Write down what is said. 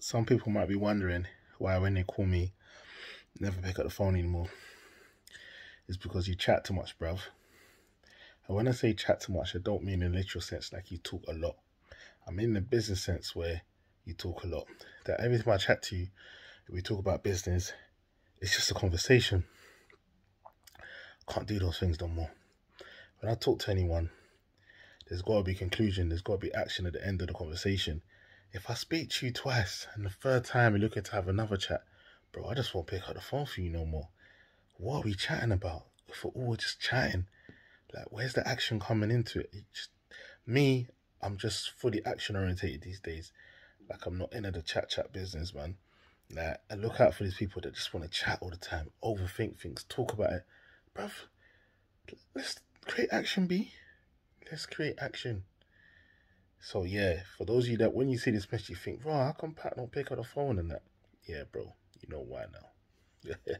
some people might be wondering why when they call me, never pick up the phone anymore. It's because you chat too much, bruv. And when I say chat too much, I don't mean in literal sense like you talk a lot. I mean in the business sense where you talk a lot. That every time I chat to you, we talk about business, it's just a conversation. Can't do those things no more. When I talk to anyone, there's got to be conclusion. There's got to be action at the end of the conversation. If I speak to you twice and the third time you're looking to have another chat, bro, I just won't pick up the phone for you no more. What are we chatting about? If we're all just chatting, like where's the action coming into it? it just, me, I'm just fully action orientated these days. Like I'm not into the chat chat business, man. Like I look out for these people that just want to chat all the time, overthink things, talk about it. Bruv, let's create action, B. Let's create action. So yeah, for those of you that when you see this message you think, bro, how come Pat don't pick up the phone and that? Yeah, bro, you know why now.